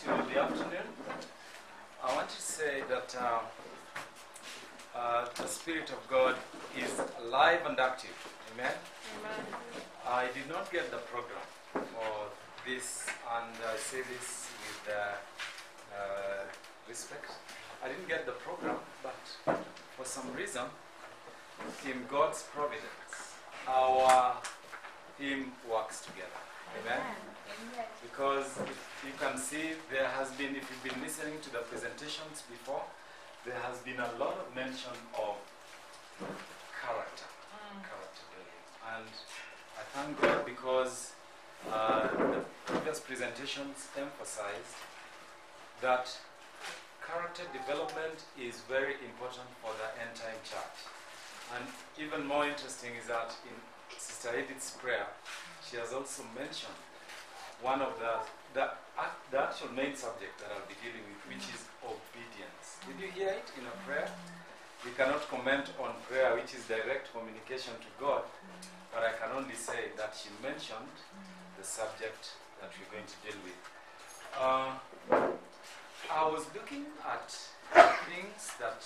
to the afternoon. I want to say that uh, uh, the Spirit of God is alive and active. Amen. I did not get the program for this, and I say this with uh, uh, respect. I didn't get the program, but for some reason, in God's providence, our team works together. Amen. Because if you can see, there has been, if you've been listening to the presentations before, there has been a lot of mention of character, character building. And I thank God because uh, the previous presentations emphasized that character development is very important for the end time church. And even more interesting is that in Sister Edith's prayer, she has also mentioned one of the, the, the actual main subject that I'll be dealing with, which is obedience. Did you hear it in a prayer? We cannot comment on prayer, which is direct communication to God, but I can only say that she mentioned the subject that we're going to deal with. Uh, I was looking at things that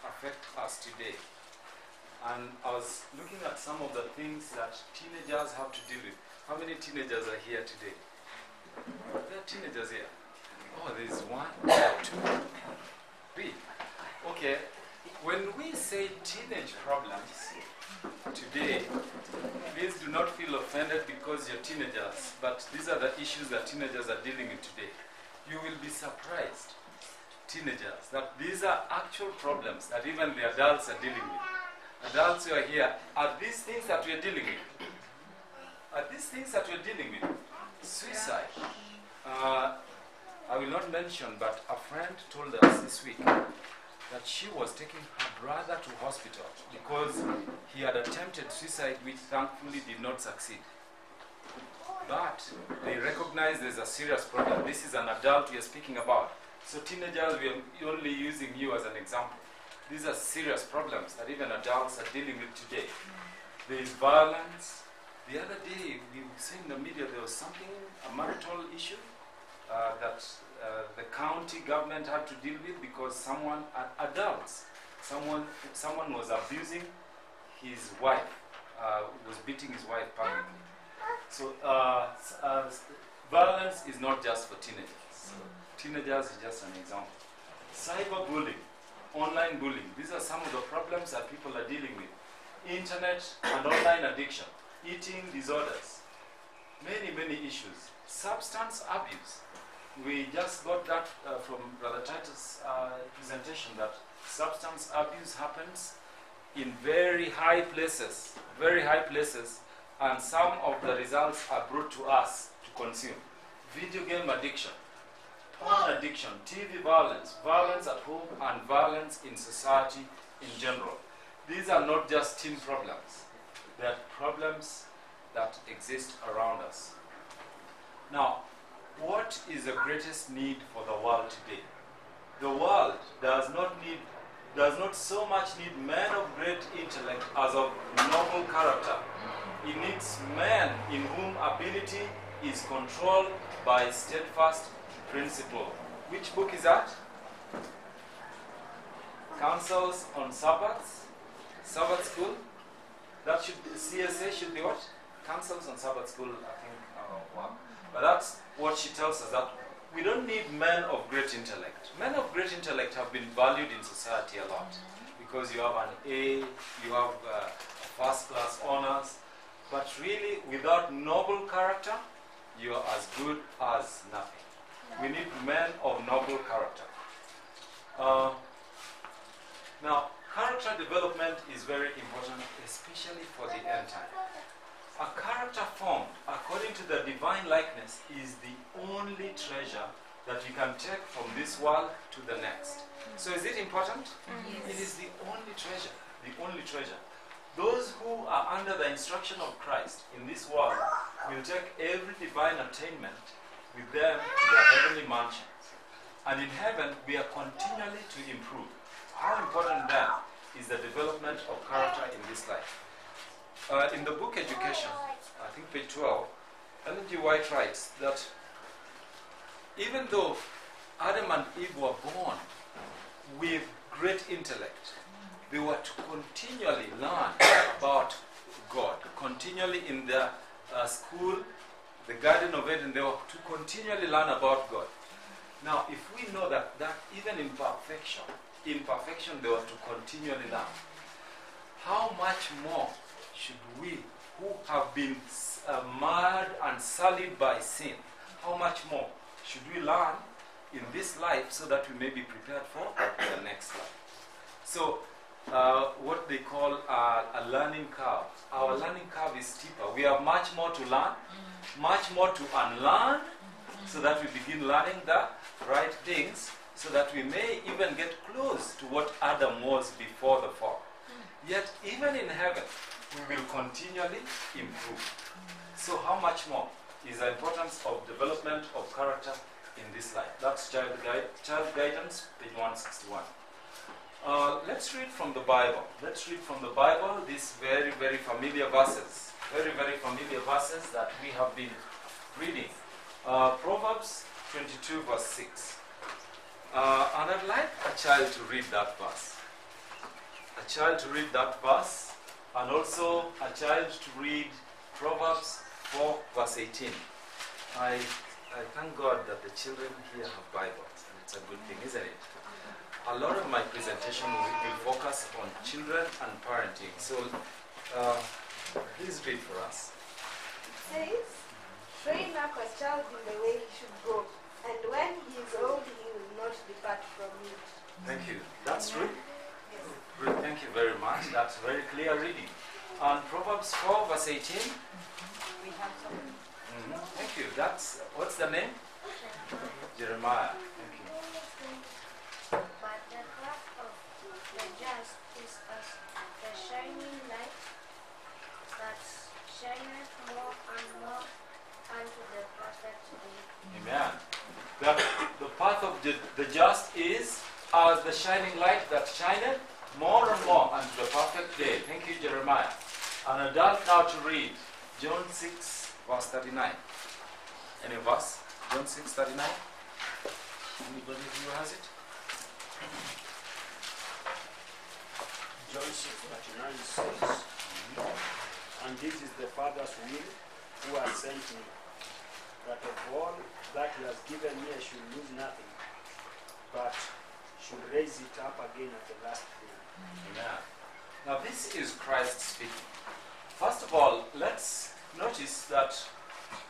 affect us today. And I was looking at some of the things that teenagers have to deal with. How many teenagers are here today? There are teenagers here. Oh, there's one, two, three. Okay, when we say teenage problems today, please do not feel offended because you're teenagers, but these are the issues that teenagers are dealing with today. You will be surprised, teenagers, that these are actual problems that even the adults are dealing with. Adults who are here, are these things that we're dealing with? Are these things that we're dealing with? Suicide. Uh, I will not mention, but a friend told us this week that she was taking her brother to hospital because he had attempted suicide, which thankfully did not succeed. But they recognize there's a serious problem. This is an adult we are speaking about. So, teenagers, we are only using you as an example. These are serious problems that even adults are dealing with today. There is violence. The other day, we saw in the media there was something, a marital issue uh, that uh, the county government had to deal with because someone, a- adults, someone, someone was abusing his wife, uh, was beating his wife publicly. So uh, uh, violence is not just for teenagers. So teenagers is just an example. Cyberbullying, online bullying, these are some of the problems that people are dealing with. Internet and online addiction, eating disorders, many, many issues. Substance abuse. We just got that uh, from Brother Titus' uh, presentation that substance abuse happens in very high places, very high places, and some of the results are brought to us to consume. Video game addiction, porn addiction, TV violence, violence at home, and violence in society in general. These are not just teen problems, they are problems that exist around us. Now, what is the greatest need for the world today? The world does not need does not so much need men of great intellect as of noble character. It needs men in whom ability is controlled by steadfast principle. Which book is that? Counsels on Sabbaths, Sabbath School. That should CSA should be what? Counsels on Sabbath School, I think. Uh, work. But that's what she tells us that we don't need men of great intellect. Men of great intellect have been valued in society a lot because you have an A, you have uh, first class honors, but really without noble character, you are as good as nothing. We need men of noble character. Uh, now, character development is very important, especially for the end time. A character formed according to the divine likeness is the only treasure that we can take from this world to the next. So, is it important? It is the only treasure, the only treasure. Those who are under the instruction of Christ in this world will take every divine attainment with them to the heavenly mansions. And in heaven, we are continually to improve. How important then is the development of character in this life? Uh, in the book Education, I think page 12, Ellen G. White writes that even though Adam and Eve were born with great intellect, they were to continually learn about God. Continually in their uh, school, the Garden of Eden, they were to continually learn about God. Now, if we know that, that even in perfection, in perfection they were to continually learn, how much more should we, who have been uh, marred and sullied by sin, how much more should we learn in this life so that we may be prepared for the next life? So, uh, what they call uh, a learning curve. Our learning curve is steeper. We have much more to learn, much more to unlearn, so that we begin learning the right things, so that we may even get close to what Adam was before the fall. Yet, even in heaven, we will continually improve. So, how much more is the importance of development of character in this life? That's child, guide, child guidance, page 161. Uh, let's read from the Bible. Let's read from the Bible these very, very familiar verses. Very, very familiar verses that we have been reading. Uh, Proverbs 22, verse 6. Uh, and I'd like a child to read that verse. A child to read that verse, and also a child to read Proverbs 4, verse 18. I, I thank God that the children here have Bibles, and it's a good thing, isn't it? A lot of my presentation will, will focus on children and parenting. So, uh, please read for us. It says, Train up a child in the way he should go, and when he is old, he will not depart from it. Thank you. That's true. Yes. Thank you very much. That's very clear reading. And Proverbs 4, verse 18. We have some. Mhm. Thank you. That's what's the name? Jeremiah. Thank you. But the path of the just is as the shining light that shineth more and more unto the perfect day. Amen. The, the path of the, the just is as the shining light that shineth more and more unto the perfect day. Thank you, Jeremiah. An adult now to read John 6, verse 39. Any verse? John 6, 39? Anybody who has it? John 6 39 says, And this is the Father's will who has sent me, that of all that he has given me I should lose nothing, but should raise it up again at the last day. Amen. Now, this is Christ speaking. First of all, let's notice that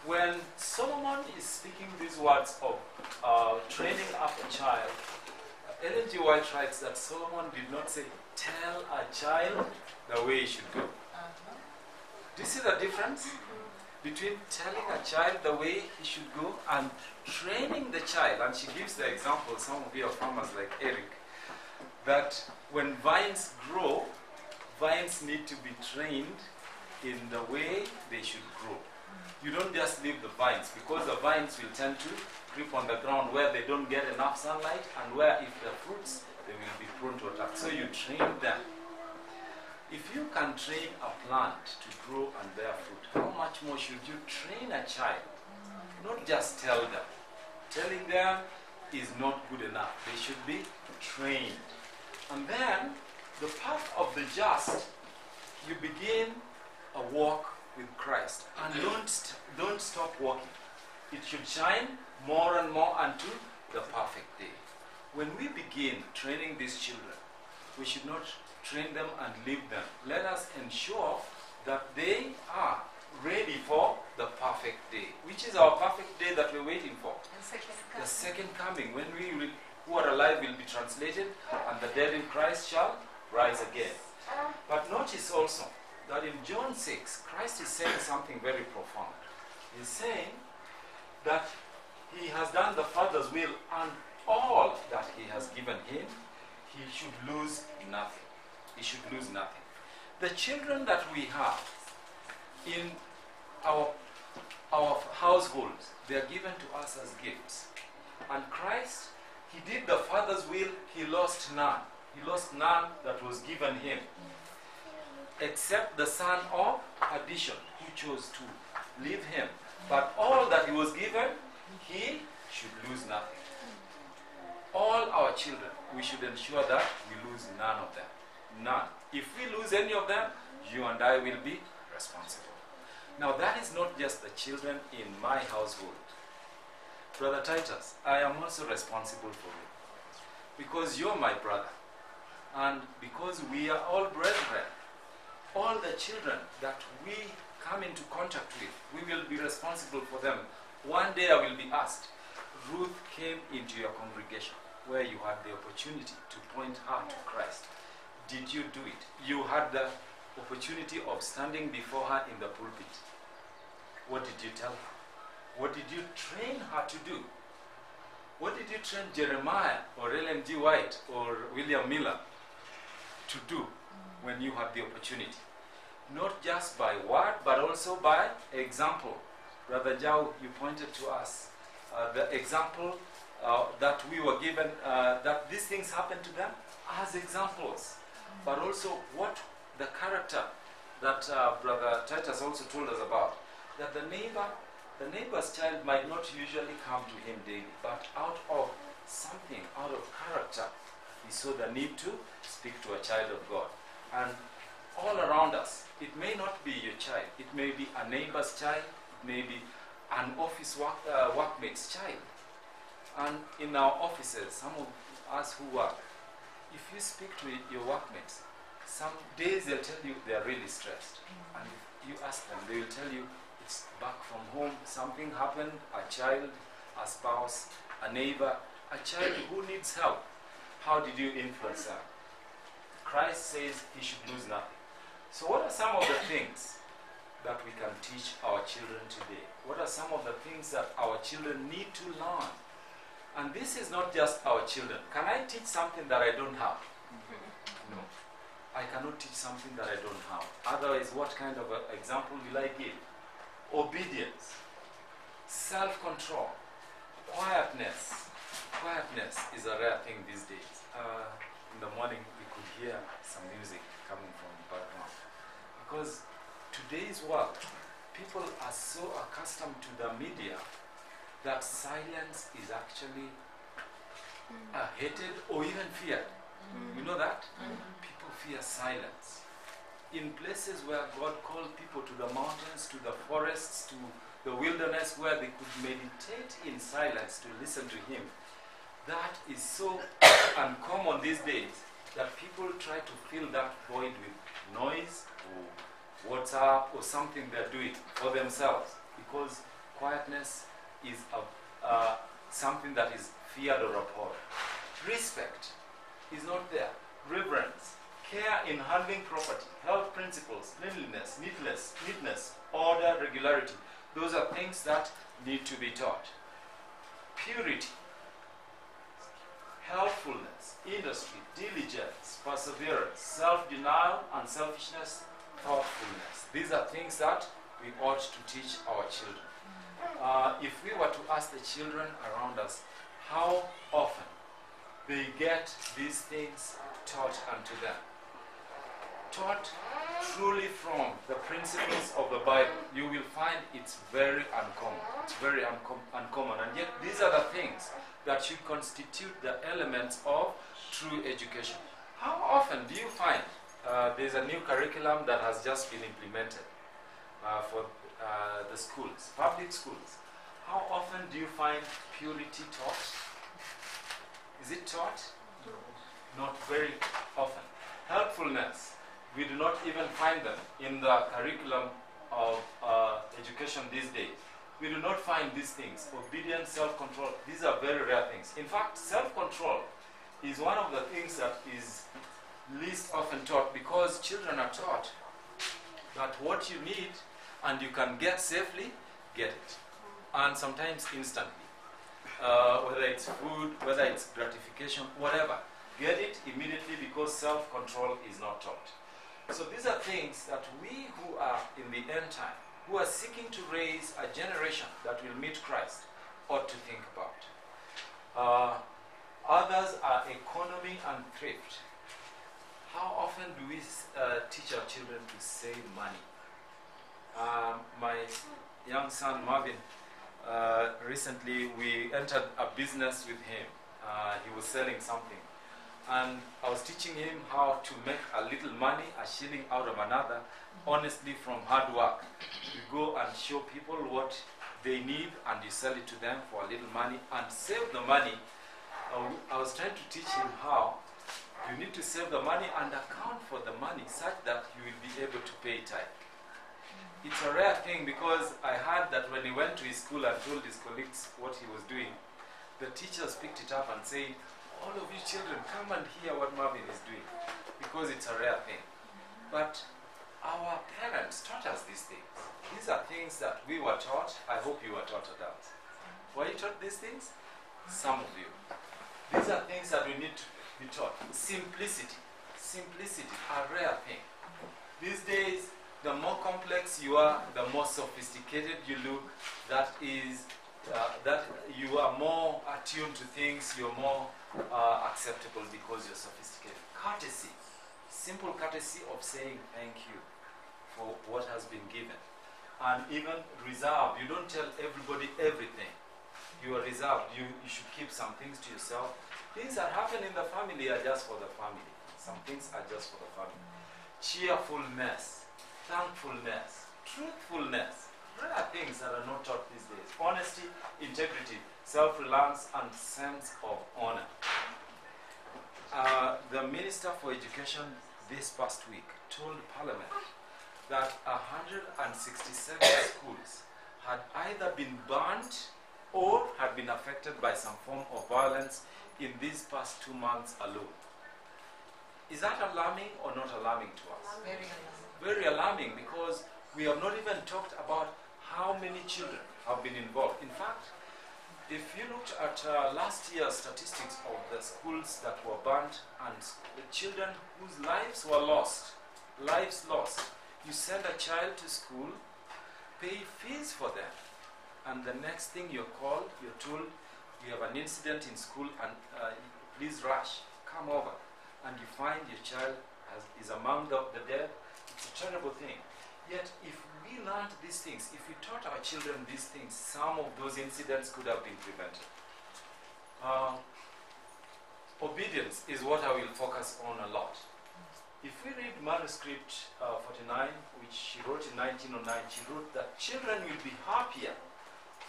when Solomon is speaking these words of uh, training up a child, Ellen G. White writes that Solomon did not say, Tell a child the way he should go. Do you see the difference between telling a child the way he should go and training the child? And she gives the example, some of you are farmers like Eric, that when vines grow, vines need to be trained in the way they should grow. You don't just leave the vines because the vines will tend to creep on the ground where they don't get enough sunlight and where if they're fruits, they will be prone to attack. So you train them. If you can train a plant to grow and bear fruit, how much more should you train a child? Not just tell them. Telling them is not good enough. They should be trained. And then the path of the just, you begin a walk with Christ. And don't, don't stop walking. It should shine more and more unto the perfect day. When we begin training these children, we should not train them and leave them. Let us ensure that they are ready for the perfect day. Which is our perfect day that we're waiting for? Second The second coming, when we will, who are alive will be translated, and the dead in Christ shall rise again. But notice also that in John 6, Christ is saying something very profound. He's saying that he has done the Father's will, and all that he has given him, he should lose nothing. He should lose nothing. The children that we have in our, our households, they are given to us as gifts. And Christ, he did the Father's will, he lost none. He lost none that was given him, except the son of perdition, who chose to leave him. But all that he was given, he should lose nothing. All our children, we should ensure that we lose none of them. None. If we lose any of them, you and I will be responsible. Now, that is not just the children in my household. Brother Titus, I am also responsible for you. Because you're my brother. And because we are all brethren, all the children that we come into contact with, we will be responsible for them. One day I will be asked, Ruth came into your congregation where you had the opportunity to point her to Christ. Did you do it? You had the opportunity of standing before her in the pulpit. What did you tell her? What did you train her to do? What did you train Jeremiah or Ellen G. White or William Miller to do when you had the opportunity? Not just by word, but also by example. Brother Jao, you pointed to us uh, the example uh, that we were given, uh, that these things happened to them as examples, but also what the character that uh, Brother Titus also told us about. That the neighbor, the neighbor's child might not usually come to him daily, but out of something, out of character, he saw the need to speak to a child of God. And all around us, it may not be your child, it may be a neighbor's child, it may be an office work, uh, workmate's child. And in our offices, some of us who work, if you speak to your workmates, some days they'll tell you they are really stressed. Mm. And if you ask them, they will tell you it's back from home, something happened, a child, a spouse, a neighbor, a child who needs help. How did you influence them? Christ says he should lose nothing. So, what are some of the things that we can teach our children today? What are some of the things that our children need to learn? And this is not just our children. Can I teach something that I don't have? No. I cannot teach something that I don't have. Otherwise, what kind of example will I give? Obedience, self control, quietness. Quietness is a rare thing these days. Uh, in the morning, we could hear some music coming from the background. Because today's world, people are so accustomed to the media that silence is actually uh, hated or even feared. You know that? People fear silence. In places where God called people to the mountains, to the forests, to the wilderness, where they could meditate in silence to listen to Him, that is so uncommon these days that people try to fill that void with noise or WhatsApp or something they're doing for themselves because quietness is a, uh, something that is feared or abhorred. Respect is not there. Reverence, care in handling property, health principles, cleanliness, neatness, neatness, order, regularity. Those are things that need to be taught. Purity, helpfulness, industry, diligence, perseverance, self-denial, unselfishness, thoughtfulness. These are things that we ought to teach our children. Uh, if we were to ask the children around us how often they get these things taught unto them, taught truly from the principles of the Bible, you will find it's very uncommon. It's very uncom- uncommon. And yet, these are the things that should constitute the elements of true education. How often do you find uh, there's a new curriculum that has just been implemented uh, for uh, the schools, public schools? How often do you find purity taught? Is it taught? No. Not very often. Helpfulness, we do not even find them in the curriculum of uh, education these days. We do not find these things. Obedience, self control, these are very rare things. In fact, self control is one of the things that is least often taught because children are taught that what you need and you can get safely, get it. And sometimes instantly. Uh, whether it's food, whether it's gratification, whatever. Get it immediately because self control is not taught. So these are things that we who are in the end time, who are seeking to raise a generation that will meet Christ, ought to think about. Uh, others are economy and thrift. How often do we uh, teach our children to save money? Um, my young son Marvin uh, recently we entered a business with him. Uh, he was selling something. And I was teaching him how to make a little money, a shilling out of another, honestly from hard work. You go and show people what they need and you sell it to them for a little money and save the money. Uh, I was trying to teach him how you need to save the money and account for the money such that you will be able to pay tithe. It's a rare thing because I heard that when he went to his school and told his colleagues what he was doing, the teachers picked it up and said, all of you children, come and hear what Marvin is doing because it's a rare thing. But our parents taught us these things. These are things that we were taught. I hope you were taught adults. Were you taught these things? Some of you. These are things that we need to be taught. Simplicity. Simplicity, a rare thing. These days, the more complex you are, the more sophisticated you look. That is, uh, that you are more attuned to things. You're more uh, acceptable because you're sophisticated. Courtesy, simple courtesy of saying thank you for what has been given, and even reserve. You don't tell everybody everything. You are reserved. You, you should keep some things to yourself. Things that happen in the family are just for the family. Some things are just for the family. Cheerfulness, thankfulness, truthfulness. Rare things that are not taught these days. Honesty, integrity, self-reliance, and sense of honor. Uh, the Minister for Education this past week told Parliament that 167 schools had either been burnt or had been affected by some form of violence in these past two months alone. Is that alarming or not alarming to us? Very alarming. Very alarming because we have not even talked about how many children have been involved. In fact, if you looked at uh, last year's statistics of the schools that were burnt and the children whose lives were lost, lives lost, you send a child to school, pay fees for them, and the next thing you're called, you're told, we have an incident in school and uh, please rush, come over, and you find your child has, is among the, the dead. It's a terrible thing. Yet, if we learned these things, if we taught our children these things, some of those incidents could have been prevented. Uh, obedience is what I will focus on a lot. If we read manuscript uh, 49, which she wrote in 1909, she wrote that children will be happier,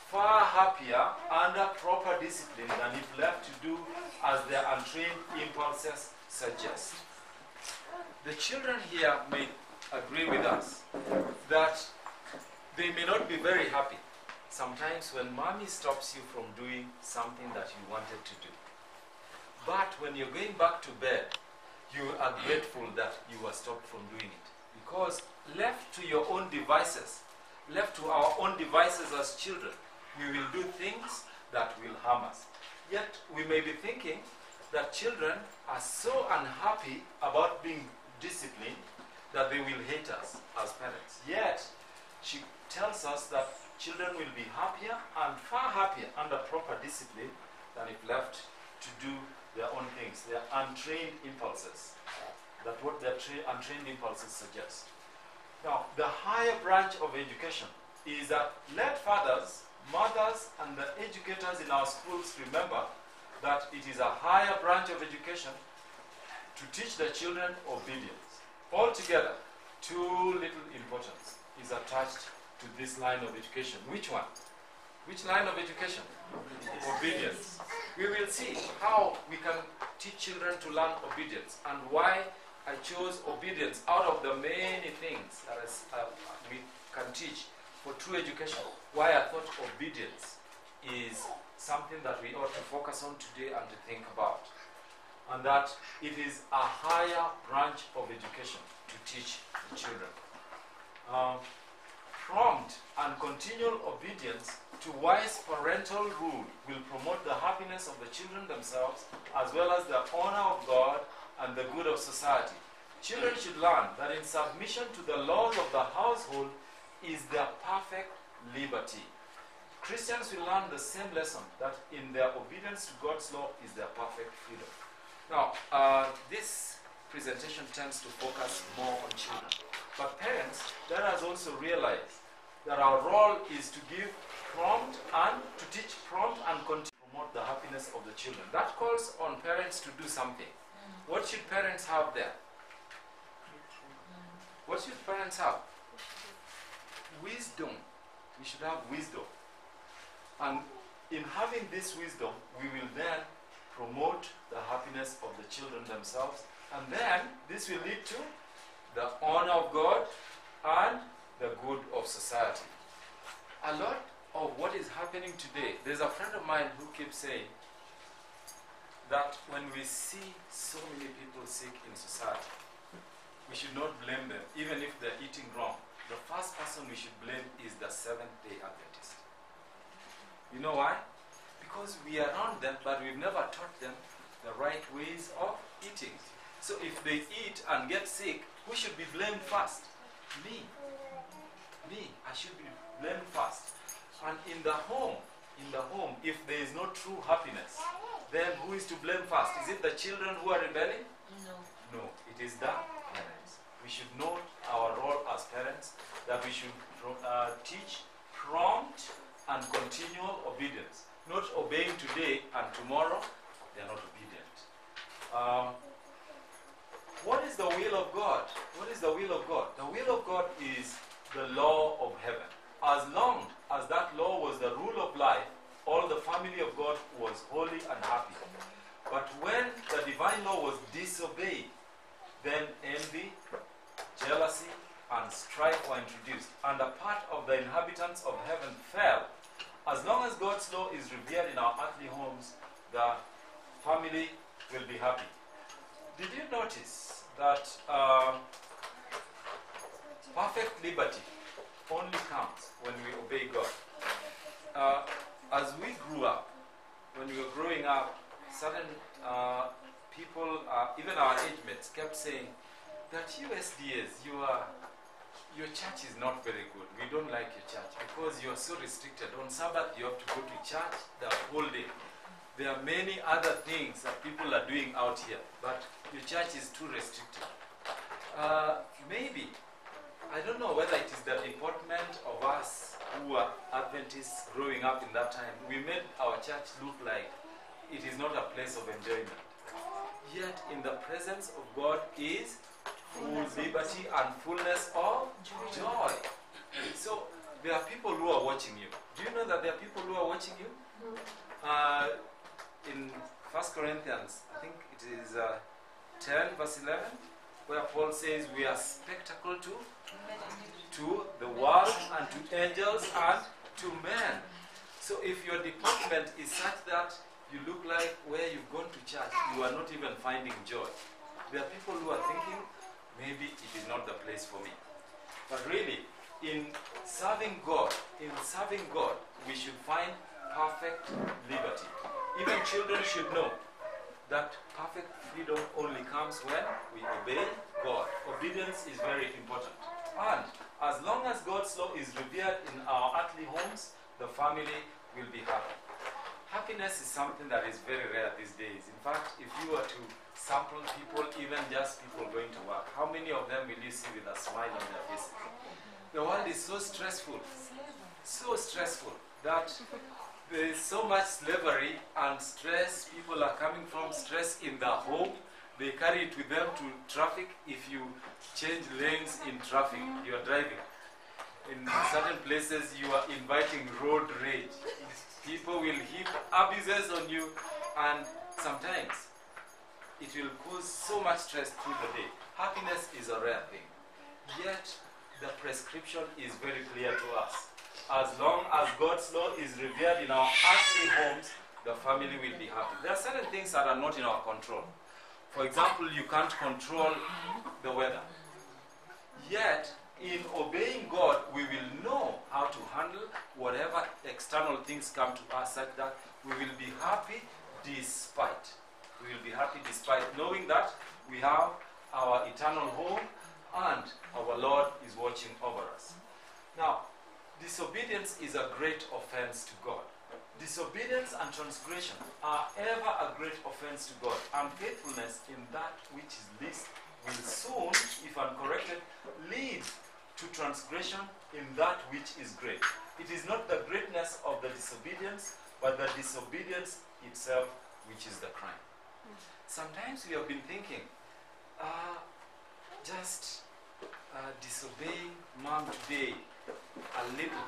far happier under proper discipline than if left to do as their untrained impulses suggest. The children here may agree with us that they may not be very happy sometimes when mommy stops you from doing something that you wanted to do. But when you're going back to bed, you are grateful that you were stopped from doing it. Because left to your own devices, left to our own devices as children, we will do things that will harm us. Yet we may be thinking that children are so unhappy about being disciplined that they will hate us as parents. Yet she tells us that children will be happier and far happier under proper discipline than if left to do their own things, their untrained impulses. That what their tra- untrained impulses suggest. Now, the higher branch of education is that let fathers, mothers, and the educators in our schools remember that it is a higher branch of education to teach the children obedience. Altogether, too little importance is attached to this line of education. Which one? Which line of education? Obedience. We will see how we can teach children to learn obedience and why I chose obedience out of the many things that is, uh, we can teach for true education. Why I thought obedience is something that we ought to focus on today and to think about. And that it is a higher branch of education to teach the children. Um, prompt and continual obedience to wise parental rule will promote the happiness of the children themselves as well as the honor of God and the good of society. Children should learn that in submission to the laws of the household is their perfect liberty. Christians will learn the same lesson that in their obedience to God's law is their perfect freedom. Now, uh, this presentation tends to focus more on children. But parents, let us also realize that our role is to give prompt and to teach prompt and continue to promote the happiness of the children. That calls on parents to do something. What should parents have there? What should parents have? Wisdom. We should have wisdom. And in having this wisdom, we will then promote the happiness of the children themselves. And then this will lead to the honor of God and the good of society. A lot of what is happening today, there's a friend of mine who keeps saying that when we see so many people sick in society, we should not blame them, even if they're eating wrong. The first person we should blame is the Seventh day Adventist. You know why? Because we are around them, but we've never taught them the right ways of eating. So if they eat and get sick, who should be blamed first? Me. Me. I should be blamed first. And in the home, in the home, if there is no true happiness, then who is to blame first? Is it the children who are rebelling? No. No, it is the parents. We should know our role as parents, that we should uh, teach prompt and continual obedience. Not obeying today and tomorrow, they are not obedient. Um, what is the will of God? What is the will of God? The will of God is the law of heaven. As long as that law was the rule of life, all the family of God was holy and happy. But when the divine law was disobeyed, then envy, jealousy, and strife were introduced, and a part of the inhabitants of heaven fell. As long as God's law is revered in our earthly homes, the family will be happy. Did you notice that uh, perfect liberty only comes when we obey God? Uh, as we grew up, when we were growing up, certain uh, people, uh, even our age mates, kept saying that USDS, you are, your church is not very good. We don't like your church because you are so restricted. On Sabbath, you have to go to church the whole day. There are many other things that people are doing out here, but your church is too restricted. Uh, maybe, I don't know whether it is the deportment of us who are Adventists growing up in that time. We made our church look like it is not a place of enjoyment. Yet, in the presence of God is full liberty and fullness of joy. So, there are people who are watching you. Do you know that there are people who are watching you? Uh, in First Corinthians, I think it is uh, 10 verse 11, where Paul says, We are spectacle to to the world and to angels and to men. So if your department is such that you look like where you've gone to church, you are not even finding joy. There are people who are thinking, maybe it is not the place for me. But really, in serving God, in serving God, we should find perfect liberty. Even children should know that perfect freedom only comes when we obey God. Obedience is very important. And as long as God's law is revered in our earthly homes, the family will be happy. Happiness is something that is very rare these days. In fact, if you were to sample people, even just people going to work, how many of them will you see with a smile on their faces? The world is so stressful, so stressful that there is so much slavery and stress. People are coming from stress in their home. They carry it with them to traffic. If you change lanes in traffic, you are driving. In certain places, you are inviting road rage. People will heap abuses on you, and sometimes it will cause so much stress through the day. Happiness is a rare thing. Yet, the prescription is very clear to us. As long as God's law is revered in our earthly homes, the family will be happy. There are certain things that are not in our control. For example, you can't control the weather. Yet, in obeying God, we will know how to handle whatever external things come to us such that we will be happy despite. We will be happy despite knowing that we have our eternal home and our Lord is watching over us. Now, disobedience is a great offense to God. Disobedience and transgression are ever a great offense to God. Unfaithfulness in that which is least will soon, if uncorrected, lead to transgression in that which is great. It is not the greatness of the disobedience, but the disobedience itself which is the crime. Sometimes we have been thinking, uh, just uh, disobeying mom today a little,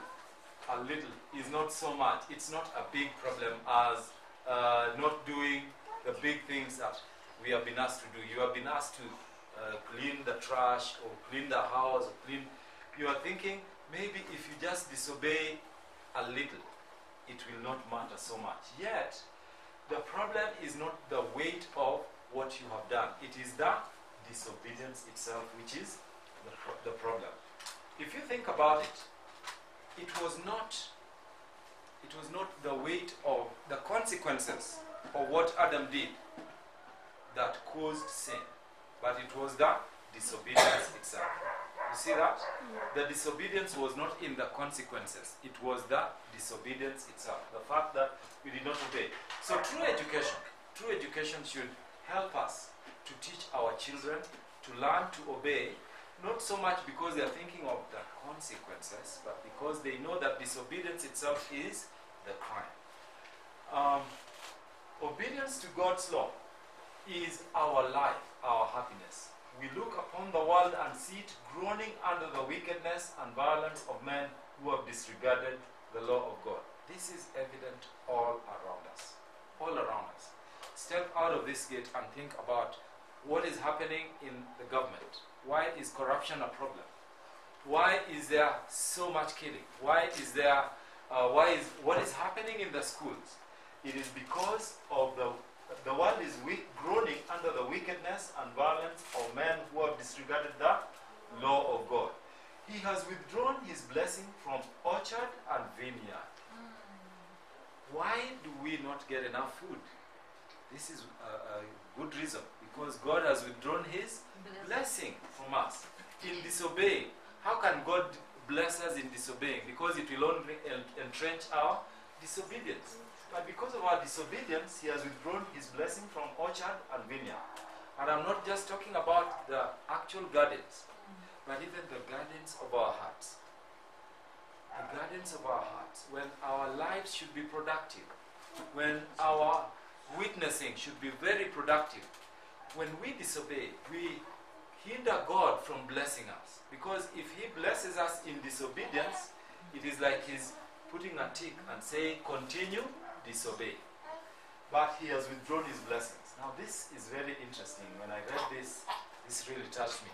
a little is not so much. It's not a big problem as uh, not doing the big things that we have been asked to do. You have been asked to uh, clean the trash or clean the house or clean. You are thinking maybe if you just disobey a little, it will not matter so much. Yet, the problem is not the weight of what you have done, it is the disobedience itself which is the, pro- the problem. If you think about it, it was not it was not the weight of the consequences of what Adam did that caused sin, but it was the disobedience itself. You see that? The disobedience was not in the consequences, it was the disobedience itself. The fact that we did not obey. So, true education, true education should help us to teach our children to learn to obey, not so much because they are thinking of the consequences, but because they know that disobedience itself is the crime. Um, obedience to God's law is our life, our happiness. We look upon the world and see it groaning under the wickedness and violence of men who have disregarded the law of God. This is evident all around us. All around us. Step out of this gate and think about what is happening in the government. Why is corruption a problem? Why is there so much killing? Why is there uh, why is what is happening in the schools? It is because of the the world is weak, groaning under the wickedness and violence of men who have disregarded the law of God. He has withdrawn his blessing from orchard and vineyard. Why do we not get enough food? This is a, a good reason because God has withdrawn his blessing from us in disobeying. How can God bless us in disobeying? Because it will only entrench our disobedience. But because of our disobedience, He has withdrawn His blessing from orchard and vineyard. And I'm not just talking about the actual gardens, but even the gardens of our hearts. The gardens of our hearts, when our lives should be productive, when our witnessing should be very productive. When we disobey, we hinder God from blessing us. Because if He blesses us in disobedience, it is like He's putting a tick and saying, continue, disobey. But He has withdrawn His blessings. Now, this is very interesting. When I read this, this really touched me.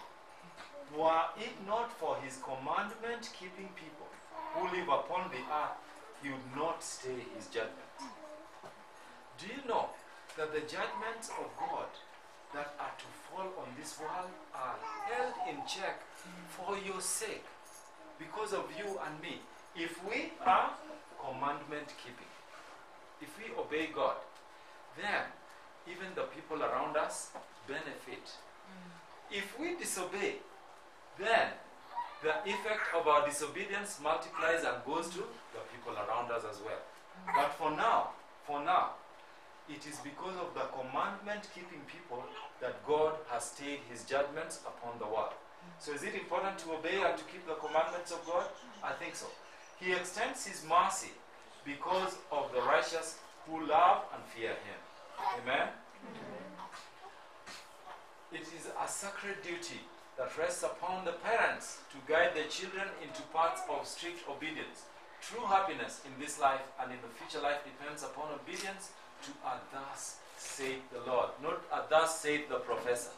Were it not for His commandment keeping people who live upon the earth, He would not stay His judgment. Do you know that the judgments of God that are to fall on this world are held in check for your sake because of you and me? If we are commandment keeping, obey God, then even the people around us benefit. Mm. If we disobey, then the effect of our disobedience multiplies and goes to the people around us as well. Mm. But for now, for now, it is because of the commandment keeping people that God has stayed his judgments upon the world. Mm. So is it important to obey and to keep the commandments of God? I think so. He extends his mercy because of the righteous who love and fear him. Amen? It is a sacred duty that rests upon the parents to guide their children into paths of strict obedience. True happiness in this life and in the future life depends upon obedience to a thus saith the Lord, not a thus saith the professor,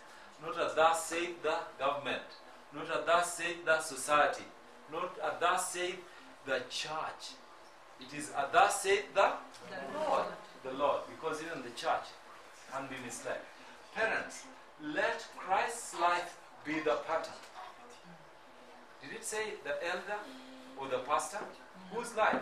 not a thus saith the government, not a thus saith the society, not a thus saith the church. It is thus saith the Lord, the Lord, because even the church can be misled. Parents, let Christ's life be the pattern. Did it say the elder or the pastor? Whose life?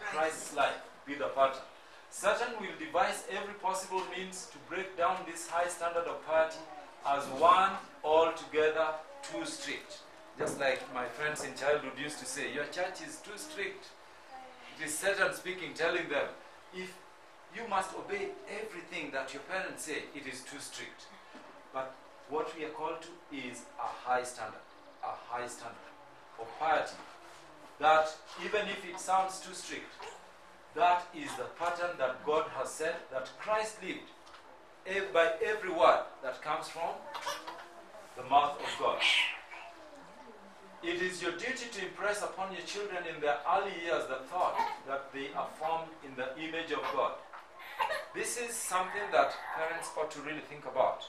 Christ's life be the pattern. Satan will devise every possible means to break down this high standard of piety as one altogether too strict. Just like my friends in childhood used to say, Your church is too strict. It is Satan speaking, telling them, If you must obey everything that your parents say, it is too strict. But what we are called to is a high standard, a high standard of piety that even if it sounds too strict, that is the pattern that God has set, that Christ lived eh, by every word that comes from the mouth of God. It is your duty to impress upon your children in their early years the thought that they are formed in the image of God. This is something that parents ought to really think about.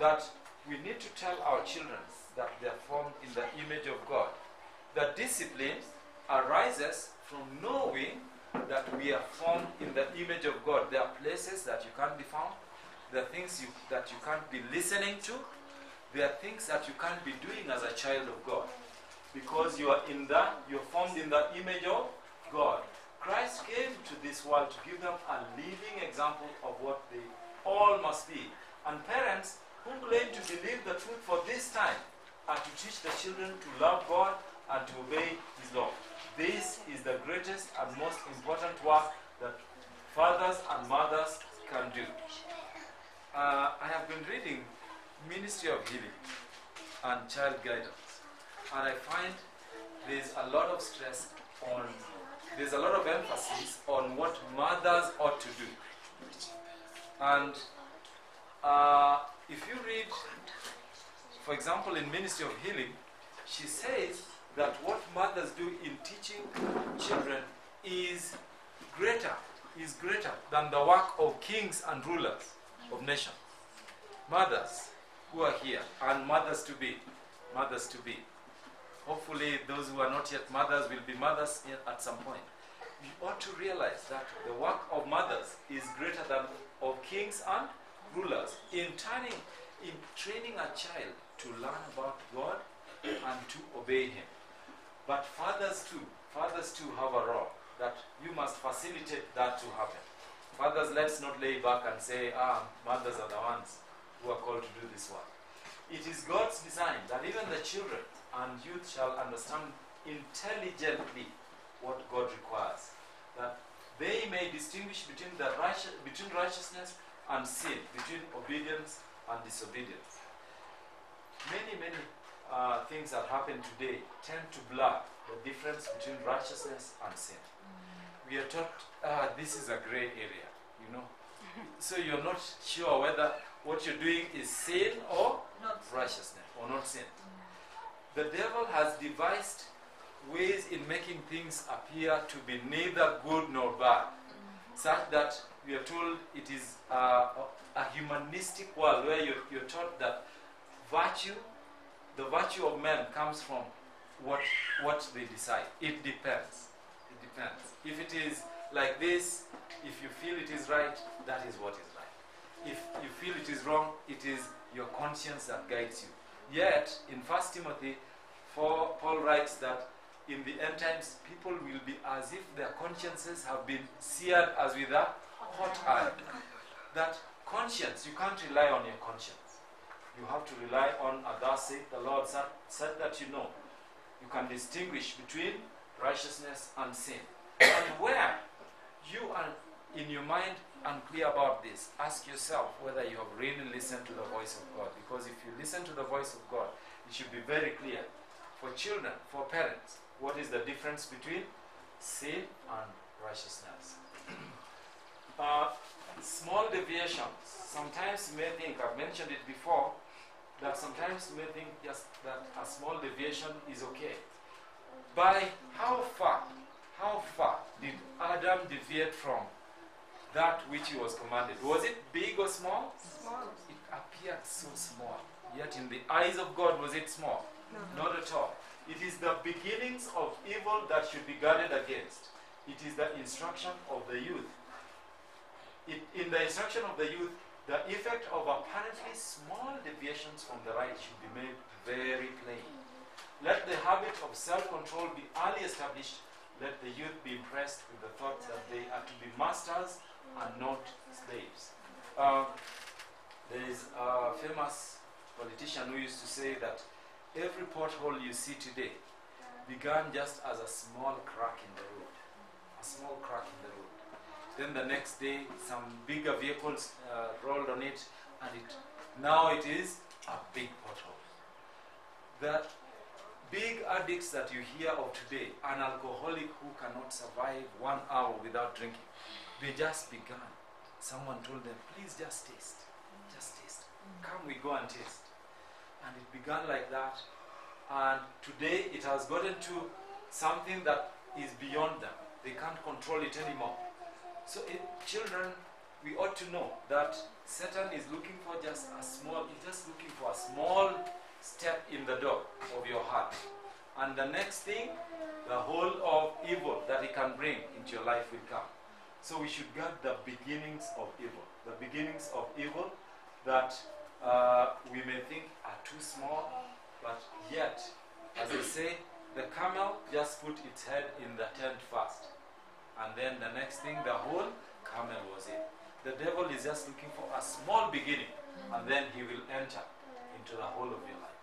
That we need to tell our children that they are formed in the image of God. That discipline arises from knowing that we are formed in the image of God. There are places that you can't be found. There are things you, that you can't be listening to. There are things that you can't be doing as a child of God. Because you are in the, you're formed in the image of God. Christ came to this world to give them a living example of what they all must be. And parents who claim to believe the truth for this time are to teach the children to love God and to obey His law. This is the greatest and most important work that fathers and mothers can do. Uh, I have been reading Ministry of Healing and Child Guidance, and I find there's a lot of stress on, there's a lot of emphasis on what mothers ought to do. And uh, if you read, for example, in Ministry of Healing, she says that what mothers do in teaching children is greater, is greater than the work of kings and rulers of nations. Mothers who are here and mothers to be, mothers to be. Hopefully, those who are not yet mothers will be mothers at some point. We ought to realize that the work of mothers is greater than of kings and rulers in turning, in training a child to learn about God and to obey Him. But fathers too, fathers too have a role that you must facilitate that to happen. Fathers, let's not lay back and say, ah, mothers are the ones who are called to do this work. It is God's design that even the children and youth shall understand intelligently what God requires, that they may distinguish between the righteous, between righteousness and sin, between obedience and disobedience. Many, many uh, things that happen today tend to blur the difference between righteousness and sin. We are taught uh, this is a gray area, you know. so you're not sure whether what you're doing is sin or Not righteousness or not sin. The devil has devised ways in making things appear to be neither good nor bad, such that we are told it is uh, a humanistic world where you're, you're taught that virtue, the virtue of man comes from what, what they decide. It depends. It depends. If it is like this, if you feel it is right, that is what is right. If you feel it is wrong, it is your conscience that guides you. Yet, in 1 Timothy, for Paul writes that in the end times, people will be as if their consciences have been seared as with a hot iron. That conscience, you can't rely on your conscience. You have to rely on thus the Lord, said that you know. You can distinguish between righteousness and sin. And where you are in your mind unclear about this, ask yourself whether you have really listened to the voice of God. Because if you listen to the voice of God, it should be very clear for children, for parents, what is the difference between sin and righteousness. uh, small deviations. Sometimes you may think, I've mentioned it before, that sometimes you may think just that a small deviation is okay. By how far, how far did Adam deviate from that which he was commanded? Was it big or small? Small. It appeared so small. Yet in the eyes of God, was it small? No. Not at all. It is the beginnings of evil that should be guarded against. It is the instruction of the youth. It, in the instruction of the youth, the effect of apparently small deviations from the right should be made very plain. Let the habit of self control be early established. Let the youth be impressed with the thought that they are to be masters and not slaves. Uh, there is a famous politician who used to say that every pothole you see today began just as a small crack in the road. A small crack in the road. Then the next day, some bigger vehicles uh, rolled on it, and it now it is a big pothole. The big addicts that you hear of today, an alcoholic who cannot survive one hour without drinking, they just began. Someone told them, please just taste. Just taste. Come, we go and taste. And it began like that. And today it has gotten to something that is beyond them. They can't control it anymore. So, it, children, we ought to know that Satan is looking for just a small, he's just looking for a small step in the door of your heart. And the next thing, the whole of evil that he can bring into your life will come. So we should guard the beginnings of evil. The beginnings of evil that uh, we may think are too small, but yet, as I say, the camel just put its head in the tent first. And then the next thing, the whole camel was in. The devil is just looking for a small beginning, and then he will enter into the whole of your life.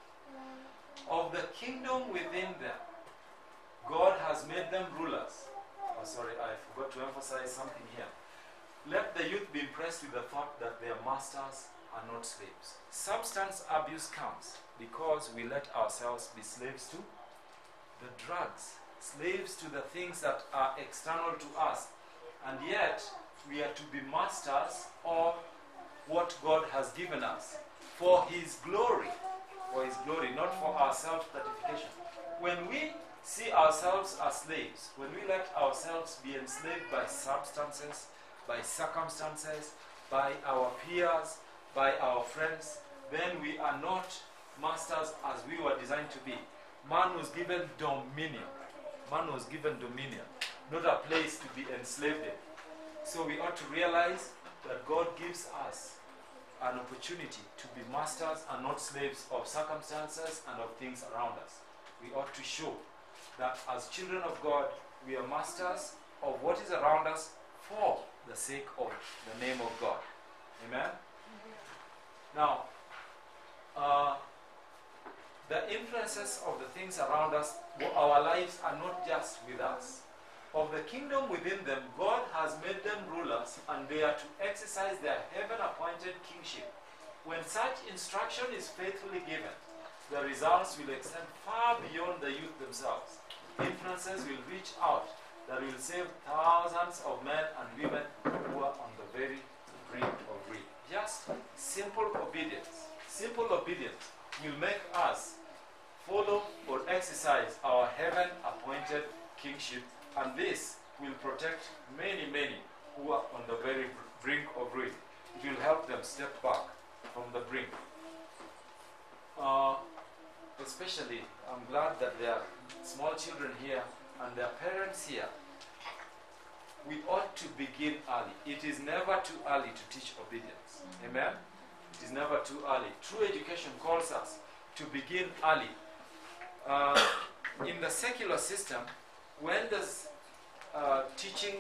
Of the kingdom within them, God has made them rulers. Oh, sorry, I forgot to emphasize something here. Let the youth be impressed with the thought that their masters are not slaves. Substance abuse comes because we let ourselves be slaves to the drugs, slaves to the things that are external to us, and yet we are to be masters of what God has given us for His glory, for His glory, not for our self gratification. When we see ourselves as slaves, when we let ourselves be enslaved by substances, by circumstances, by our peers, by our friends, then we are not masters as we were designed to be. Man was given dominion. Man was given dominion, not a place to be enslaved in. So we ought to realize that God gives us an opportunity to be masters and not slaves of circumstances and of things around us. We ought to show that as children of God, we are masters of what is around us for the sake of the name of God. Amen? Now, uh, the influences of the things around us, our lives are not just with us. Of the kingdom within them, God has made them rulers and they are to exercise their heaven appointed kingship. When such instruction is faithfully given, the results will extend far beyond the youth themselves. Influences will reach out that will save thousands of men and women who are on the very brink of ruin. Just simple obedience. Simple obedience will make us follow or exercise our heaven appointed kingship, and this will protect many, many who are on the very brink of ruin. It will help them step back from the brink. Uh, especially, I'm glad that there are small children here and their parents here. We ought to begin early. It is never too early to teach obedience. Amen? It is never too early. True education calls us to begin early. Uh, in the secular system, when does uh, teaching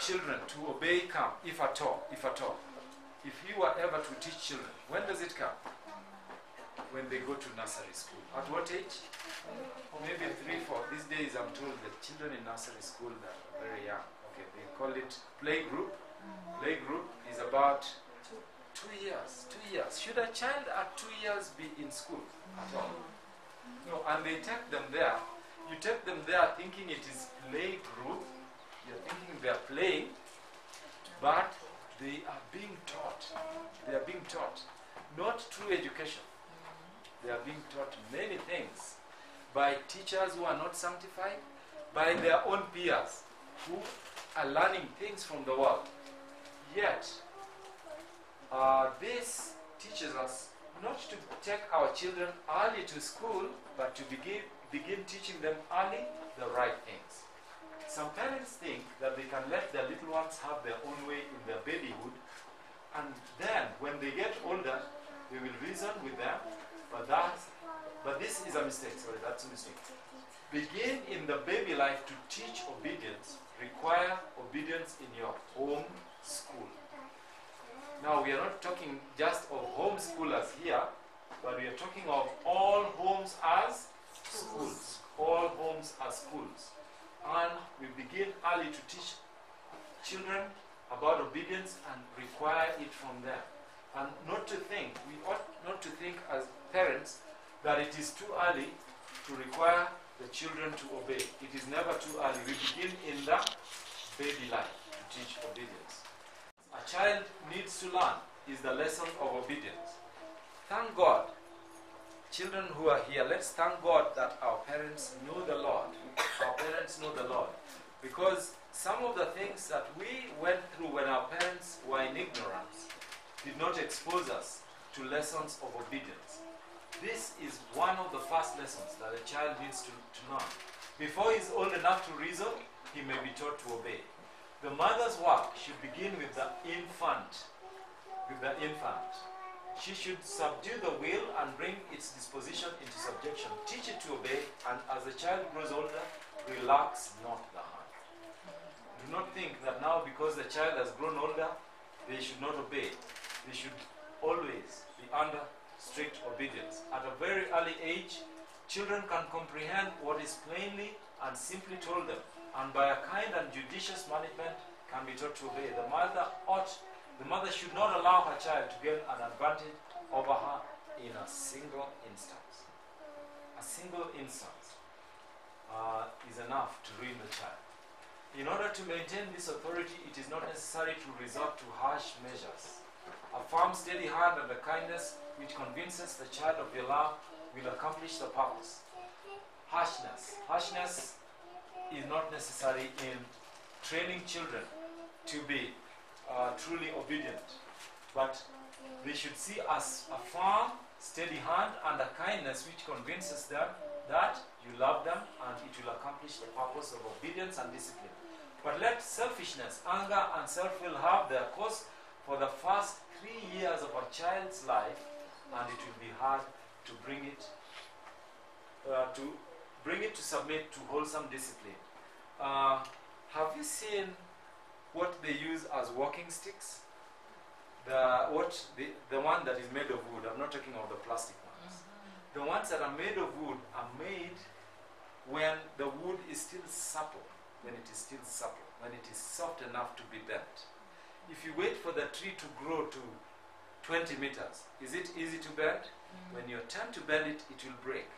children to obey come, if at all? If at all, if you were ever to teach children, when does it come? When they go to nursery school. At what age? Maybe three, four. These days, I'm told that children in nursery school are very young. Okay, they call it play group. Play group is about two years. Two years. Should a child at two years be in school at all? No, and they take them there. You take them there thinking it is play group. You're thinking they're playing, but they are being taught. They are being taught. Not true education. They are being taught many things by teachers who are not sanctified, by their own peers who are learning things from the world. Yet, uh, this teaches us not to take our children early to school, but to begin, begin teaching them early the right things. Some parents think that they can let their little ones have their own way in their babyhood, and then when they get older, they will reason with them. But that, but this is a mistake. Sorry, that's a mistake. Begin in the baby life to teach obedience. Require obedience in your home school. Now we are not talking just of homeschoolers here, but we are talking of all homes as schools. All homes as schools. And we begin early to teach children about obedience and require it from them. And not to think, we ought not to think as parents that it is too early to require the children to obey. It is never too early. We begin in the baby life to teach obedience. A child needs to learn is the lesson of obedience. Thank God. Children who are here, let's thank God that our parents know the Lord. Our parents know the Lord. Because some of the things that we went through when our parents were in ignorance did not expose us to lessons of obedience. This is one of the first lessons that a child needs to, to learn. Before he is old enough to reason, he may be taught to obey. The mother's work should begin with the infant. With the infant. She should subdue the will and bring its disposition into subjection. Teach it to obey, and as the child grows older, relax not the hand. Do not think that now because the child has grown older, they should not obey. They should always be under strict obedience. At a very early age, children can comprehend what is plainly and simply told them, and by a kind and judicious management can be taught to obey. The mother ought, the mother should not allow her child to gain an advantage over her in a single instance. A single instance uh, is enough to ruin the child. In order to maintain this authority, it is not necessary to resort to harsh measures. A firm, steady hand and a kindness which convinces the child of your love will accomplish the purpose. Harshness. Harshness is not necessary in training children to be uh, truly obedient, but they should see as a firm, steady hand and a kindness which convinces them that you love them and it will accomplish the purpose of obedience and discipline. But let selfishness, anger, and self will have their course for the first three years of a child's life, and it will be hard to bring it uh, to bring it to submit to wholesome discipline. Uh, have you seen what they use as walking sticks? The what the, the one that is made of wood. I'm not talking of the plastic ones. The ones that are made of wood are made when the wood is still supple, when it is still supple, when it is soft enough to be bent. If you wait for the tree to grow to 20 meters, is it easy to bend? When you attempt to bend it, it will break.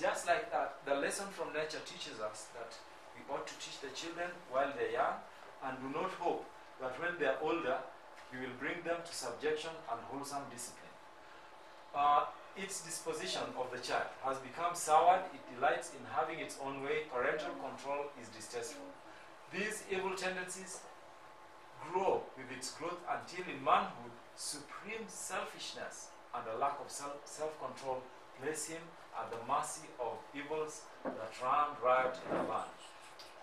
Just like that, the lesson from nature teaches us that we ought to teach the children while they're young and do not hope that when they're older, we will bring them to subjection and wholesome discipline. Uh, its disposition of the child has become soured, it delights in having its own way, parental control is distasteful. These evil tendencies grow with its growth until in manhood, supreme selfishness and a lack of self control place him at the mercy of evils that run riot in our land.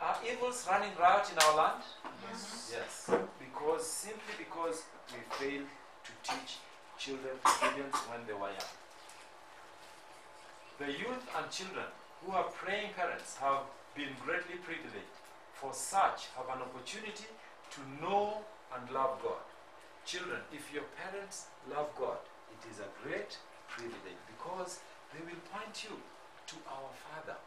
Are evils running riot in our land? Yes. Yes. Because simply because we failed to teach children obedience when they were young. The youth and children who are praying parents have been greatly privileged, for such have an opportunity to know and love God. Children, if your parents love God, it is a great privilege because they will point you to our Father,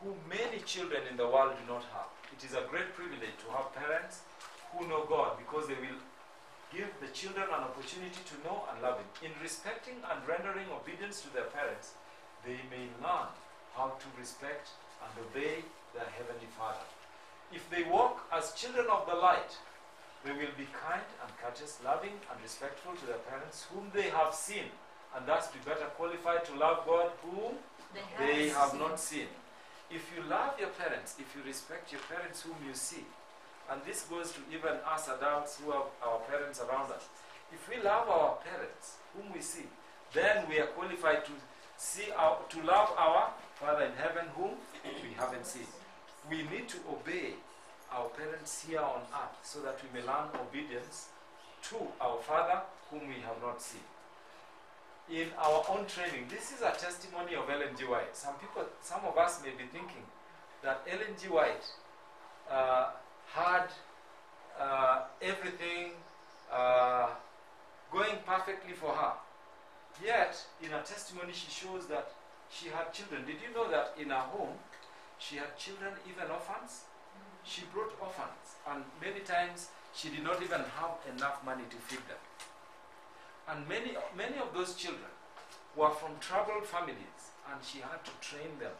who many children in the world do not have. It is a great privilege to have parents who know God because they will give the children an opportunity to know and love Him. In respecting and rendering obedience to their parents, they may learn how to respect and obey their Heavenly Father. If they walk as children of the light, they will be kind and courteous, loving and respectful to their parents whom they have seen, and thus be better qualified to love God whom they have not seen. If you love your parents, if you respect your parents whom you see, and this goes to even us adults who have our parents around us. If we love our parents whom we see, then we are qualified to see our, to love our Father in heaven whom we haven't seen. We need to obey our parents here on earth so that we may learn obedience to our Father whom we have not seen. In our own training, this is a testimony of Ellen G. White. Some people, some of us may be thinking that Ellen G. White uh, had uh, everything uh, going perfectly for her. Yet, in her testimony, she shows that she had children. Did you know that in her home, she had children, even orphans? She brought orphans, and many times she did not even have enough money to feed them. And many, many of those children were from troubled families. and she had to train them.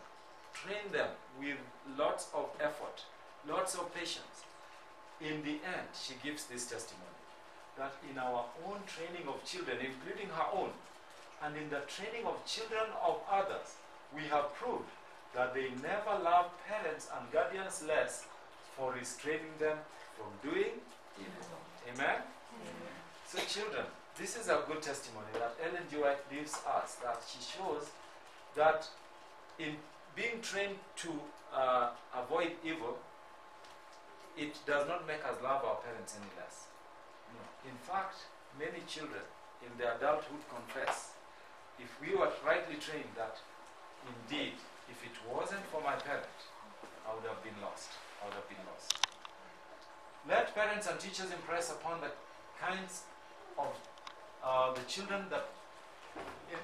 Train them with lots of effort, lots of patience. In the end, she gives this testimony that in our own training of children, including her own, and in the training of children of others, we have proved that they never love parents and guardians less for restraining them from doing evil. Amen? So, children, this is a good testimony that Ellen G. White gives us that she shows that in being trained to uh, avoid evil, it does not make us love our parents any less. No. In fact, many children in their adulthood confess if we were rightly trained that indeed, if it wasn't for my parent, I would have been lost. I would have been lost. Let parents and teachers impress upon the kinds of uh, the children that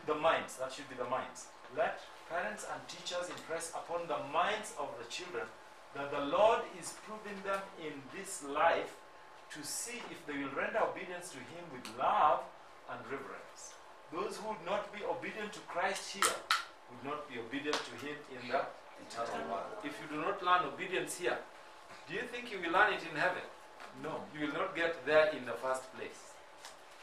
the minds, that should be the minds. Let parents and teachers impress upon the minds of the children that the Lord is proving them in this life to see if they will render obedience to Him with love and reverence. Those who would not be obedient to Christ here would not be obedient to Him in the eternal world. If you do not learn obedience here, do you think you will learn it in heaven? No, you will not get there in the first place.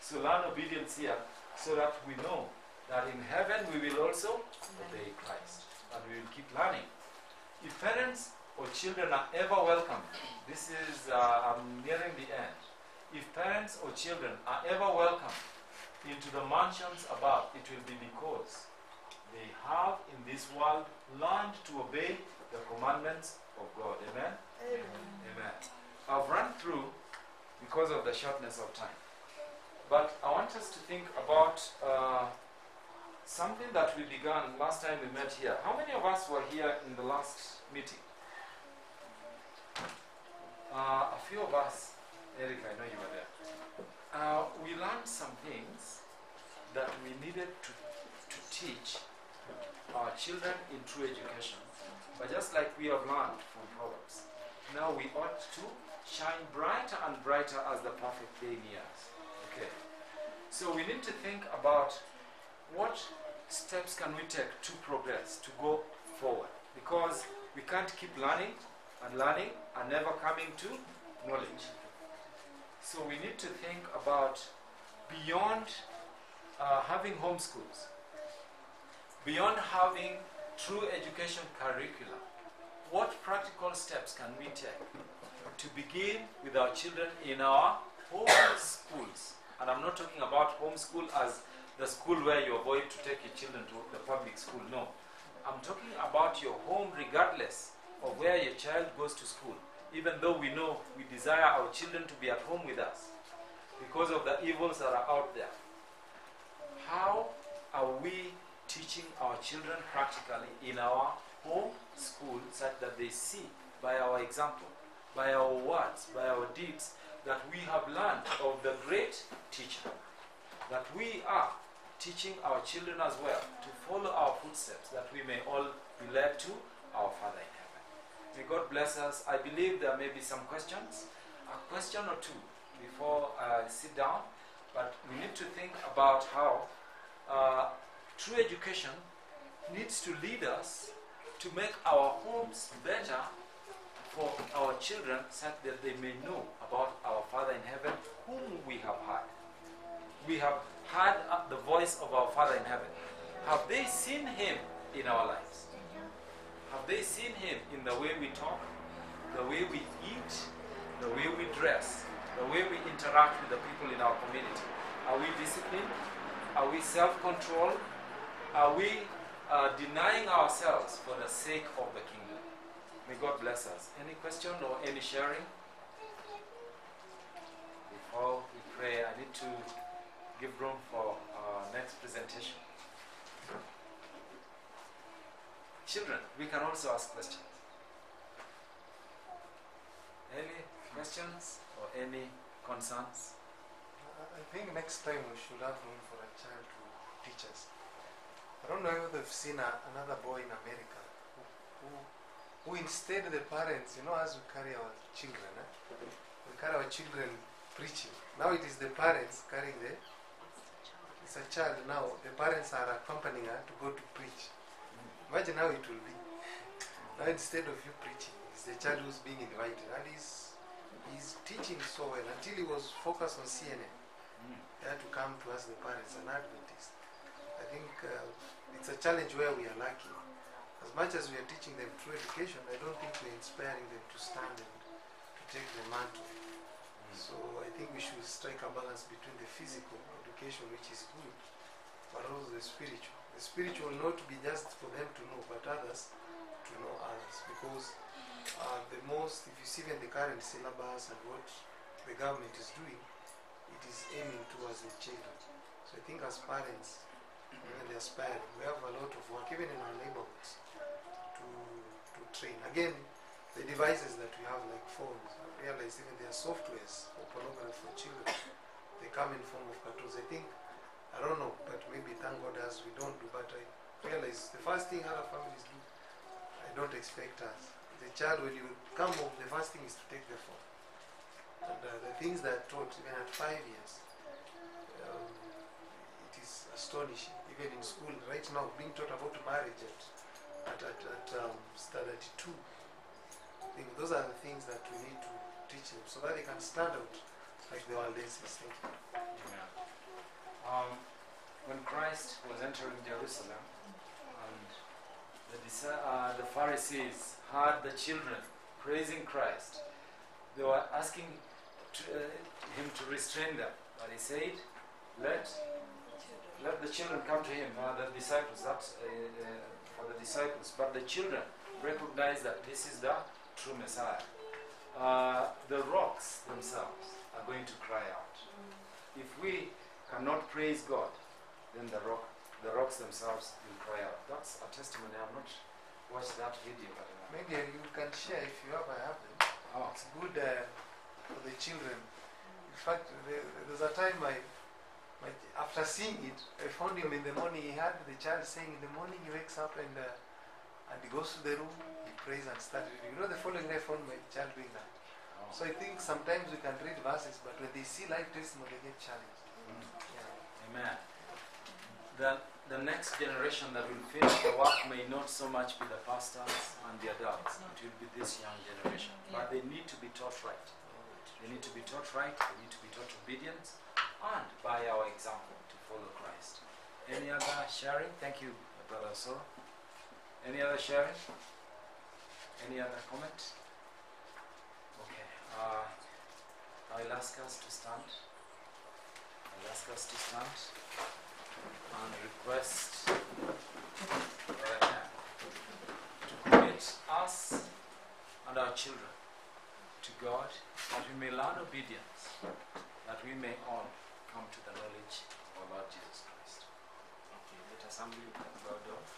So learn obedience here so that we know that in heaven we will also obey Christ and we will keep learning. If parents or children are ever welcome, this is, uh, I'm nearing the end. If parents or children are ever welcome into the mansions above, it will be because they have in this world learned to obey the commandments of God. Amen? Amen. I've run through because of the shortness of time. But I want us to think about uh, something that we began last time we met here. How many of us were here in the last meeting? Uh, a few of us. Eric, I know you were there. Uh, we learned some things that we needed to, to teach our children in true education. But just like we have learned from Proverbs, now we ought to shine brighter and brighter as the perfect day nears. Okay. So we need to think about what steps can we take to progress, to go forward. Because we can't keep learning and learning and never coming to knowledge. So we need to think about beyond uh, having homeschools, beyond having true education curricula, what practical steps can we take to begin with our children in our home schools? And I'm not talking about homeschool as the school where you avoid to take your children to the public school. No. I'm talking about your home regardless of where your child goes to school. Even though we know we desire our children to be at home with us because of the evils that are out there. How are we teaching our children practically in our home school such that they see by our example, by our words, by our deeds, that we have learned of the great teacher, that we are teaching our children as well to follow our footsteps, that we may all be led to our Father in heaven. May God bless us. I believe there may be some questions, a question or two before I sit down, but we need to think about how uh, true education needs to lead us to make our homes better for our children such that they may know about our Father in heaven whom we have heard. We have heard the voice of our Father in heaven. Have they seen Him in our lives? Have they seen Him in the way we talk, the way we eat, the way we dress, the way we interact with the people in our community? Are we disciplined? Are we self controlled? Are we uh, denying ourselves for the sake of the kingdom? May God bless us. Any question or any sharing? Before we pray, I need to give room for our next presentation. Children, we can also ask questions. Any questions or any concerns? I I think next time we should have room for a child to teach us. I don't know if they've seen a, another boy in America who, who, who instead the parents, you know, as we carry our children, eh? we carry our children preaching. Now it is the parents carrying the, it's a child now, the parents are accompanying her to go to preach. Imagine how it will be. Now instead of you preaching, it's the child who's being invited. And he's, he's teaching so well until he was focused on CNN. He had to come to us, the parents, an Adventist. I think uh, it's a challenge where we are lacking. As much as we are teaching them through education, I don't think we're inspiring them to stand and to take the mantle. So I think we should strike a balance between the physical education, which is good, but also the spiritual. The spiritual not be just for them to know, but others to know others. Because uh, the most, if you see even the current syllabus and what the government is doing, it is aiming towards the children. So I think as parents, they aspire, we have a lot of work, even in our neighborhoods, to, to train. Again, the devices that we have, like phones, I realize even there are softwares for pornography for children. They come in form of cartoons. I think, I don't know, but maybe thank God as we don't do, but I realize the first thing other families do, I don't expect us. The child, when you come home, the first thing is to take the phone. And uh, the things that are taught even at five years, astonishing. Even in school, right now, being taught about marriage at, at, at, at um, standard two. I think those are the things that we need to teach them so that they can stand out like the Waldenses. Thank you. Amen. Um, when Christ was entering Jerusalem and the, uh, the Pharisees heard the children praising Christ, they were asking to, uh, him to restrain them. But he said, let, let the children come to him, uh, the disciples, that's uh, uh, for the disciples. But the children recognize that this is the true Messiah. Uh, the rocks themselves are going to cry out. If we cannot praise God, then the rock, the rocks themselves will cry out. That's a testimony. I have not watched that video, but Maybe you can share if you have, I have them. oh, It's good uh, for the children. In fact, there, there's a time I, my, after seeing it, I found him in the morning. He had the child saying in the morning he wakes up and uh, and he goes to the room, he prays and starts reading. You know, the following day I found my child doing that. oh. So I think sometimes we can read verses, but when they see life testimony, they get challenged. Mm. Yeah. Amen. The, the next generation that will finish the work may not so much be the pastors and the adults, it will be this young generation. But they need to be taught right. They need to be taught right, they need to be taught obedience, and by our example to follow Christ. Any other sharing? Thank you, Brother Soro. Any other sharing? Any other comment? Okay. Uh, I'll ask us to stand. I'll ask us to stand and request Ken to commit us and our children to God that we may learn obedience, that we may all come to the knowledge of our Lord Jesus Christ. Okay, let us humbly bow down.